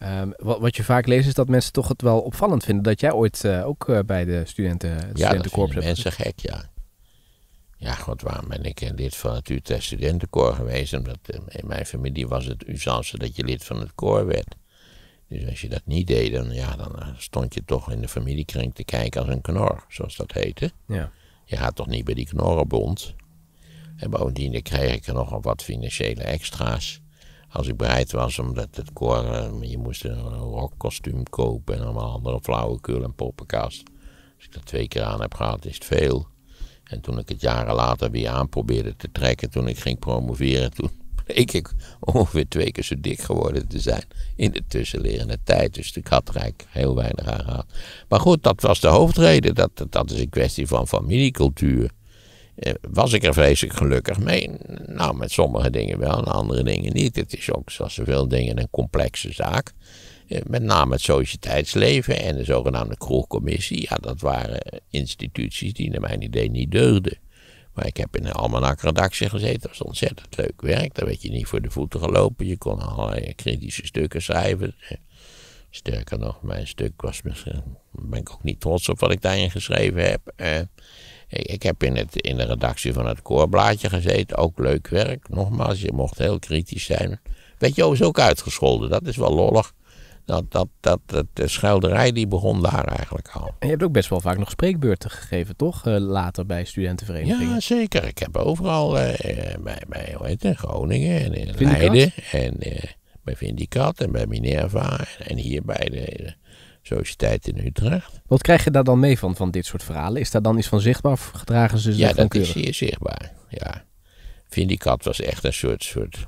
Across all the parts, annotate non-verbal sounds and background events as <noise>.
Ehm, wat, wat je vaak leest is dat mensen toch het wel opvallend vinden dat jij ooit eh, ook eh, bij de studenten, Ja, studentenkorps hebt. mensen gek, ja. Ja, god, waarom ben ik een lid van het Utrecht Studentenkoor geweest? Omdat eh, in mijn familie was het usance dat je lid van het koor werd. Dus als je dat niet deed, dan, ja, dan eh, stond je toch in de familiekring te kijken als een knor, zoals dat heette. Ja. Je gaat toch niet bij die knorrenbond? En bovendien kreeg ik er nog wel wat financiële extra's. Als ik bereid was, omdat het koor, eh, je moest een rockkostuum kopen en allemaal andere flauwekul en poppenkast. Als ik dat twee keer aan heb gehad, is het veel. En toen ik het jaren later weer aan probeerde te trekken, toen ik ging promoveren, toen <laughs> bleek ik ongeveer twee keer zo dik geworden te zijn in de tussenliggende tijd. Dus ik had er eigenlijk heel weinig aan gehad. Maar goed, dat was de hoofdreden. Dat, dat is een kwestie van familiecultuur. Eh, Was ik er vreselijk gelukkig mee? Nou, met sommige dingen wel en andere dingen niet. Het is ook, zoals zoveel dingen, een complexe zaak. Eh, Met name het sociëteitsleven en de zogenaamde kroegcommissie. Ja, dat waren instituties die naar mijn idee niet deugden. Maar ik heb in een almanakredactie gezeten. Dat was ontzettend leuk werk. Daar werd je niet voor de voeten gelopen. Je kon allerlei kritische stukken schrijven. Eh, Sterker nog, mijn stuk was misschien... ben ik ook niet trots op wat ik daarin geschreven heb. Eh, ik heb in, het, in de redactie van het Koorblaadje gezeten. Ook leuk werk. Nogmaals, je mocht heel kritisch zijn. Werd je overigens ook uitgescholden. Dat is wel lollig. Dat, dat, dat, dat, de schilderij die begon daar eigenlijk al. En je hebt ook best wel vaak nog spreekbeurten gegeven, toch? Eh, later bij studentenverenigingen. Ja, zeker. Ik heb overal eh, bij, bij hoe heet het, Groningen en in Vindicat? Leiden. En eh, bij Vindicat en bij Minerva. En, en hier bij de Sociëteit in Utrecht. Wat krijg je daar dan mee van, van dit soort verhalen? Is daar dan iets van zichtbaar of gedragen ze zich Ja, dat is zeer zichtbaar. Ja. Vindicat was echt een soort, soort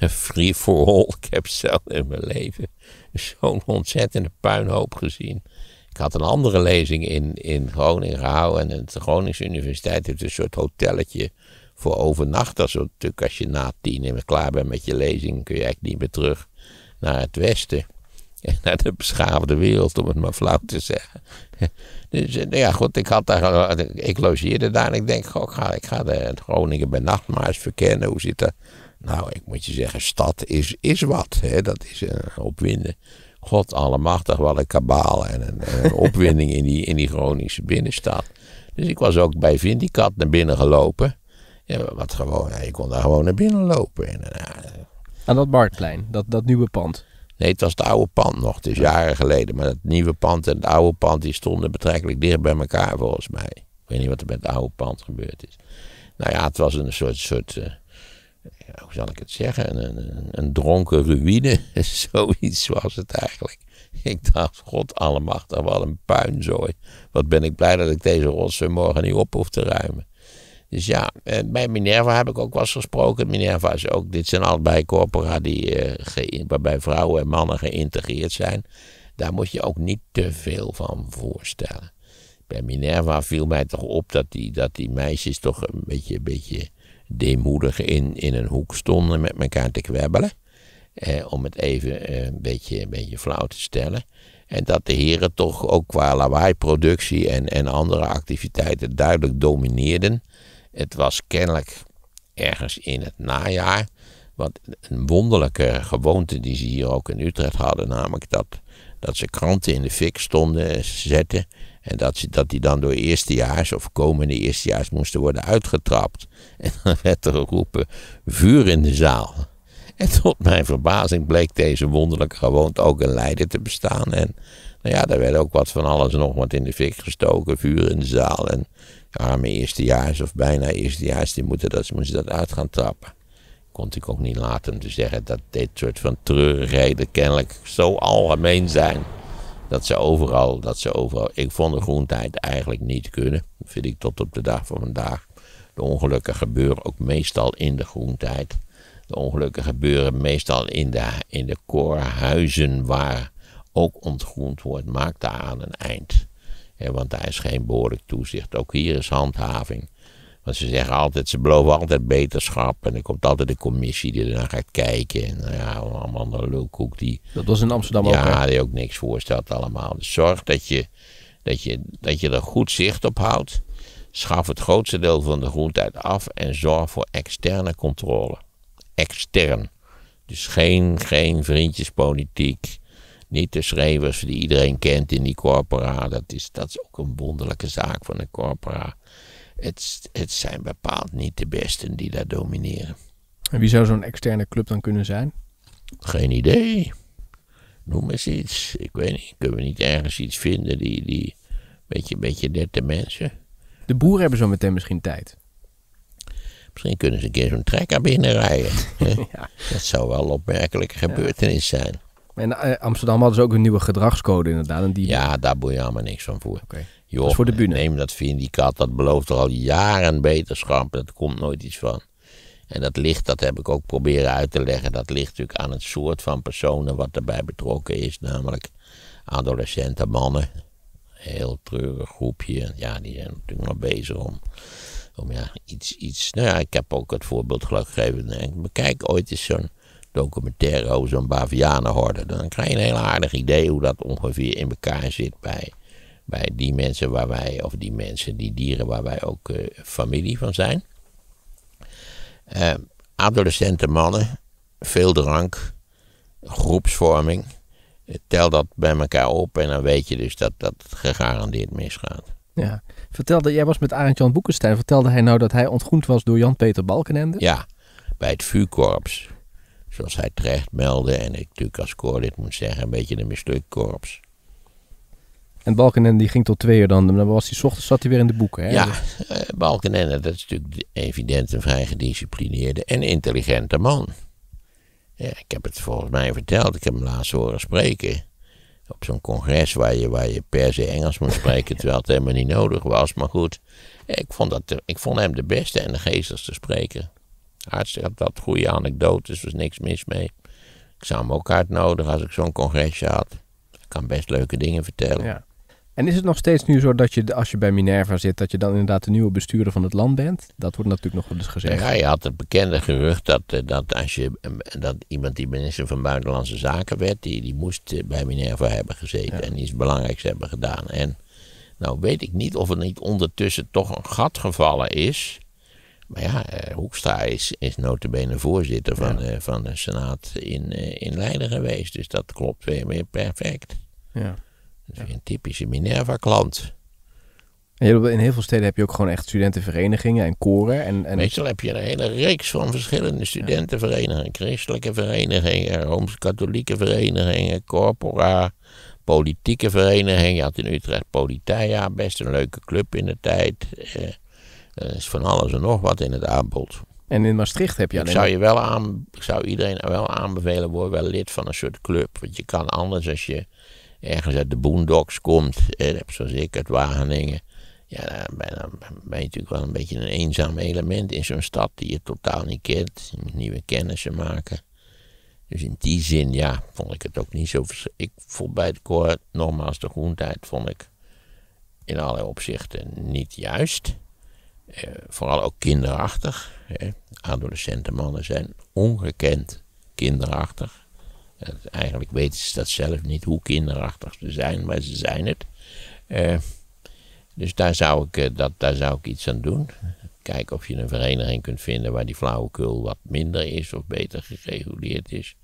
<laughs> free for all. Ik heb zelf in mijn leven zo'n ontzettende puinhoop gezien. Ik had een andere lezing in, in Groningen gehouden. En de Groningse Universiteit heeft een soort hotelletje voor overnachters. Want natuurlijk als je na tien en klaar bent met je lezing, kun je eigenlijk niet meer terug naar het westen. <laughs> Naar de beschaafde wereld, om het maar flauw te zeggen. <laughs> Dus eh, nou ja, goed, ik, had daar, eh, ik logeerde daar en ik denk, goh, ik ga, ik ga de Groningen bij nacht maar eens verkennen. Hoe zit dat? Nou, ik moet je zeggen, stad is, is wat. Hè? Dat is een opwinden. God allemachtig, wat een kabaal en een, en een <laughs> opwinding in die, in die Groningse binnenstad. Dus ik was ook bij Vindicat naar binnen gelopen. Ja, wat gewoon, ja, je kon daar gewoon naar binnen lopen. En, eh, Aan dat Bartplein, dat, dat nieuwe pand. Nee, het was het oude pand nog. Het is jaren geleden. Maar het nieuwe pand en het oude pand die stonden betrekkelijk dicht bij elkaar volgens mij. Ik weet niet wat er met het oude pand gebeurd is. Nou ja, het was een soort, soort eh, ja, hoe zal ik het zeggen? Een, een, een dronken ruïne. <laughs> Zoiets was het eigenlijk. Ik dacht, god allemachtig, wat een puinzooi. Wat ben ik blij dat ik deze rotzooi morgen niet op hoef te ruimen. Dus ja, eh, bij Minerva heb ik ook wel eens gesproken. Minerva is ook, dit zijn allebei corpora die, eh, waarbij vrouwen en mannen geïntegreerd zijn. Daar moet je ook niet te veel van voorstellen. Bij Minerva viel mij toch op dat die, dat die meisjes toch een beetje, een beetje deemoedig in, in een hoek stonden met elkaar te kwebbelen. Eh, om het even eh, een, beetje, een beetje flauw te stellen. En dat de heren toch ook qua lawaaiproductie en, en andere activiteiten duidelijk domineerden. Het was kennelijk ergens in het najaar. Wat een wonderlijke gewoonte die ze hier ook in Utrecht hadden. Namelijk dat, dat ze kranten in de fik stonden zetten. En dat, ze, dat die dan door eerstejaars of komende eerstejaars moesten worden uitgetrapt. <laughs> En dan werd er geroepen, vuur in de zaal. En tot mijn verbazing bleek deze wonderlijke gewoonte ook in Leiden te bestaan. En nou ja, daar werd ook wat van alles nog wat in de fik gestoken, vuur in de zaal. En arme eerstejaars of bijna eerstejaars, die moeten dat, moesten dat uit gaan trappen. Kon ik ook niet laten te zeggen dat dit soort van treurigheden kennelijk zo algemeen zijn. Dat ze overal, dat ze overal. Ik vond de groentijd eigenlijk niet kunnen. Dat vind ik tot op de dag van vandaag. De ongelukken gebeuren ook meestal in de groentijd. De ongelukken gebeuren meestal in de, in de koorhuizen waar ook ontgroend wordt. Maak daar aan een eind. Want daar is geen behoorlijk toezicht. Ook hier is handhaving. Want ze zeggen altijd, ze beloven altijd beterschap. En er komt altijd een commissie die ernaar gaat kijken. En nou ja, allemaal een lulkoek die Dat was in Amsterdam ook. hè? ja, die ook niks voorstelt allemaal. Dus zorg dat je, dat, je, dat je er goed zicht op houdt. Schaf het grootste deel van de groentijd af en zorg voor externe controle. Extern. Dus geen, geen vriendjespolitiek. Niet de schrijvers die iedereen kent in die corpora. Dat is, dat is ook een wonderlijke zaak van de corpora. Het, het zijn bepaald niet de besten die daar domineren. En wie zou zo'n externe club dan kunnen zijn? Geen idee. Noem eens iets. Ik weet niet. Kunnen we niet ergens iets vinden die. die beetje, beetje nette mensen? De boeren hebben zo meteen misschien tijd. Misschien kunnen ze een keer zo'n trekker binnenrijden. <laughs> ja. Dat zou wel een opmerkelijke gebeurtenis zijn. En uh, Amsterdam hadden ze ook een nieuwe gedragscode inderdaad. En die... Ja, daar boei je allemaal niks van voor. Okay. Joh, dat is voor de bühne. Neem dat vindicaat, dat belooft er al jaren beterschap. Dat komt nooit iets van. En dat ligt, dat heb ik ook proberen uit te leggen, dat ligt natuurlijk aan het soort van personen wat erbij betrokken is. Namelijk adolescente mannen. Heel treurig groepje. Ja, die zijn natuurlijk nog bezig om, om ja, iets, iets. Nou ja, ik heb ook het voorbeeld gegeven. Bekijk ooit eens zo'n documentaire over zo'n Bavianenhorde. Dan krijg je een heel aardig idee hoe dat ongeveer in elkaar zit bij, bij die mensen waar wij, of die mensen, die dieren waar wij ook uh, familie van zijn. Uh, adolescente mannen, veel drank, groepsvorming. Tel dat bij elkaar op en dan weet je dus dat dat gegarandeerd misgaat. Ja. Vertelde, jij was met Arend Jan Boekenstein. Vertelde hij nou dat hij ontgroend was door Jan-Peter Balkenende? Ja, bij het vuurkorps. Zoals hij terecht meldde. En ik natuurlijk als koorlid moet zeggen, een beetje een mislukt korps. En Balkenende die ging tot twee uur dan. Dan was hij, s ochtends zat hij weer in de boeken. Hè? Ja, uh, Balkenende, dat is natuurlijk evident een vrij gedisciplineerde en intelligente man. Ja, ik heb het volgens mij verteld. Ik heb hem laatst horen spreken. Op zo'n congres waar je, waar je per se Engels moet spreken, terwijl het helemaal niet nodig was. Maar goed, ik vond, dat, ik vond hem de beste en de geestigste spreker. Hartstikke had dat goede anekdotes, er was niks mis mee. Ik zou hem ook uitnodigen als ik zo'n congresje had. Ik kan best leuke dingen vertellen. Ja. En is het nog steeds nu zo dat je, als je bij Minerva zit, dat je dan inderdaad de nieuwe bestuurder van het land bent? Dat wordt natuurlijk nog wel eens gezegd. Ja, je had het bekende gerucht dat, eh, dat als je dat iemand die minister van Buitenlandse Zaken werd, die, die moest eh, bij Minerva hebben gezeten en iets belangrijks hebben gedaan. En nou weet ik niet of er niet ondertussen toch een gat gevallen is. Maar ja, eh, Hoekstra is, is notabene voorzitter van, ja. de, van de Senaat in, in Leiden geweest. Dus dat klopt weer meer perfect. Ja. Dat is een typische Minerva-klant. In heel veel steden heb je ook gewoon echt studentenverenigingen en koren. En, en... Meestal heb je een hele reeks van verschillende studentenverenigingen. Christelijke verenigingen, Rooms-Katholieke verenigingen, corpora, politieke verenigingen. Je had in Utrecht Politeia, best een leuke club in de tijd. Er is van alles en nog wat in het aanbod. En in Maastricht heb je ik zou je wel aan, ik zou iedereen wel aanbevelen, word wel lid van een soort club. Want je kan anders als je ergens uit de boondocks komt, zoals ik uit Wageningen. Ja, dan ben, dan ben je natuurlijk wel een beetje een eenzaam element in zo'n stad die je totaal niet kent. Je moet nieuwe kennissen maken. Dus in die zin, ja, vond ik het ook niet zo Ik vond bij het koor, nogmaals de groentijd, vond ik in allerlei opzichten niet juist. Eh, vooral ook kinderachtig. Hè. Adolescente mannen zijn ongekend kinderachtig. Eigenlijk weten ze dat zelf niet hoe kinderachtig ze zijn, maar ze zijn het. Uh, dus daar zou, ik, uh, dat, daar zou ik iets aan doen. Kijken of je een vereniging kunt vinden waar die flauwekul wat minder is of beter gereguleerd is.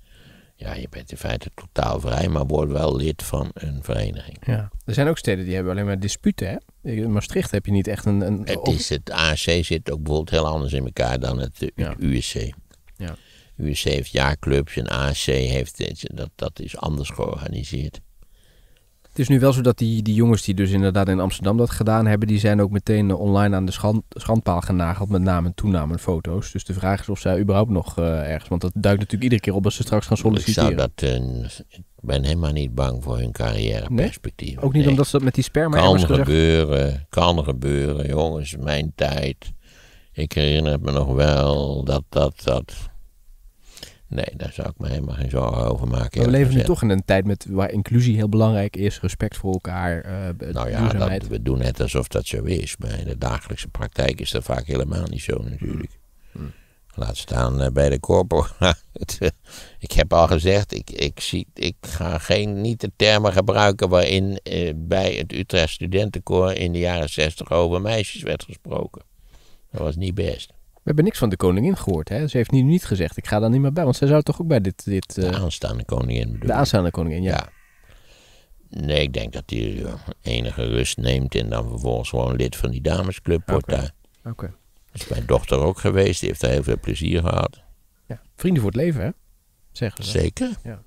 Ja, je bent in feite totaal vrij, maar word wel lid van een vereniging. Ja. Er zijn ook steden die hebben alleen maar disputen, hè? In Maastricht heb je niet echt een... een het, is, het AAC zit ook bijvoorbeeld heel anders in elkaar dan het, Ja. USC. Ja. USC heeft jaarclubs en AAC heeft, dat, dat is anders georganiseerd. Het is nu wel zo dat die, die jongens die dus inderdaad in Amsterdam dat gedaan hebben, die zijn ook meteen eh, online aan de schand, schandpaal genageld met naam en foto's. Dus de vraag is of zij überhaupt nog eh, ergens, want dat duikt natuurlijk iedere keer op als ze straks gaan Ik, zou solliciteren. dat, eh, ik ben helemaal niet bang voor hun carrièreperspectief. Ook niet Nee. omdat ze dat met die sperma Kan gezegd gebeuren, kan gebeuren, jongens, mijn tijd. Ik herinner me nog wel dat, dat, dat. Nee, daar zou ik me helemaal geen zorgen over maken. We leven nu toch in een tijd met, waar inclusie heel belangrijk is, respect voor elkaar, eh Nou ja, dat, we doen net alsof dat zo is. Maar in de dagelijkse praktijk is dat vaak helemaal niet zo natuurlijk. Hmm. Laat staan eh, bij de corpo. <laughs> Ik heb al gezegd, ik, ik, zie, ik ga geen, niet de termen gebruiken waarin eh, bij het Utrecht Studentenkoor in de jaren zestig over meisjes werd gesproken. Dat was niet best. We hebben niks van de koningin gehoord. Hè? Ze heeft nu niet gezegd, ik ga daar niet meer bij. Want zij zou toch ook bij dit... dit De eh, aanstaande koningin bedoel de aanstaande koningin, ja. Ja. Nee, ik denk dat hij eh, enige rust neemt en dan vervolgens gewoon lid van die damesclub wordt daar. Oké. Dat is mijn dochter ook geweest, die heeft daar heel veel plezier gehad. Ja. Vrienden voor het leven, hè? Zeggen ze. Zeker. Ja.